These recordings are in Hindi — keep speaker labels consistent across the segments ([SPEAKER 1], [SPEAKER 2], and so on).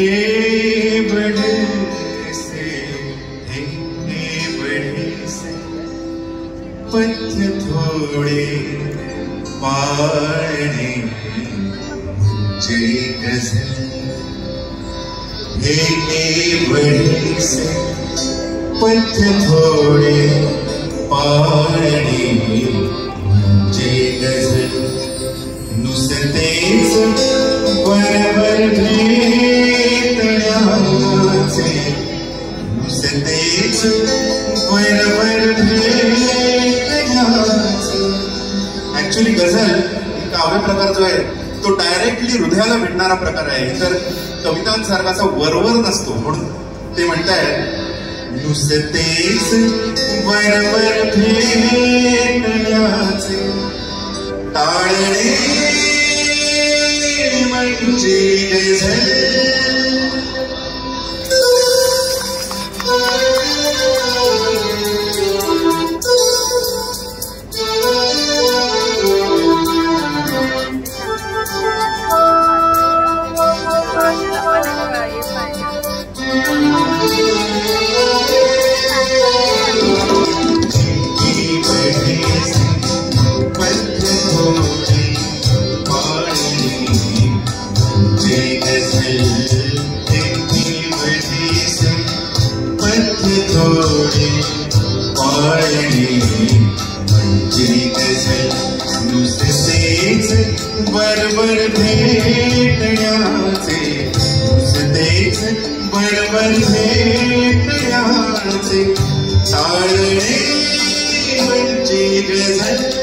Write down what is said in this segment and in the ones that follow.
[SPEAKER 1] बढ़े से बढ़े से। पथ थोड़े पाड़े जय गज़ल। से, पथ थोड़े पाड़े जय गज़ल। नुसतेच ऍक्च्युली गझल काव्य प्रकार जो आहे. तो डायरेक्टली हृदयाला भेटणारा प्रकार आहे. तर कवितांसारखाचा वरवर नसतो. म्हणून ते म्हणताय नुसतेच वरवर भेटण्याचे टाळणे म्हणजे गझल. बरोबर भेटण्याचे नुसतेच बरोबर भेटण्याचे ताळणे म्हणजे गझल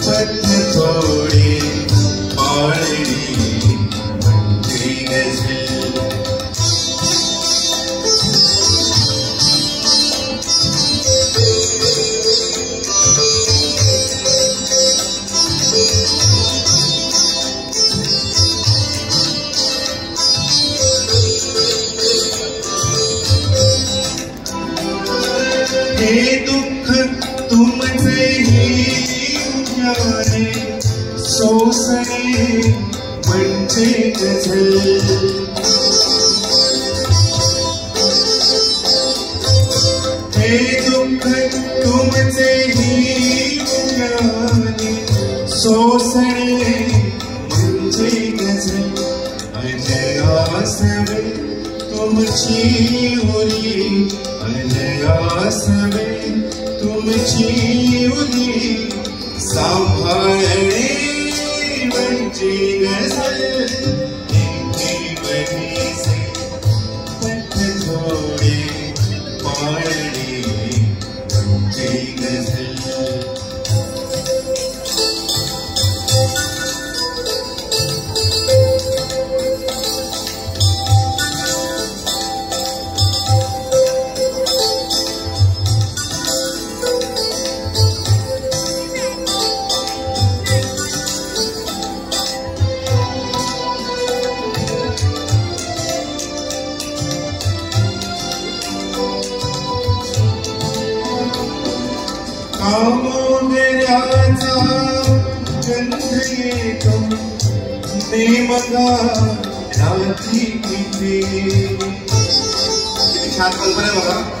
[SPEAKER 1] पथ थोडे हे दुःख तुमचे ज्ञाने सोसणे म्हणजे गझल अजयासवे तुमची उरी अनयासवे तुमची उरी, सांभाळणे म्हणजे गझल Sing कामोदर्याचा गंध येतो नेमका रात्री किती किती छान कल्पना आहे बघा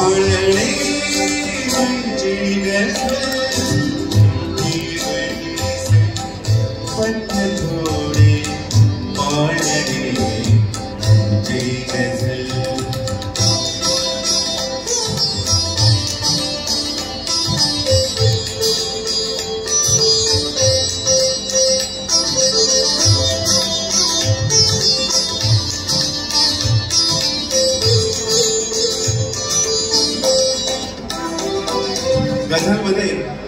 [SPEAKER 1] Hallelujah. within.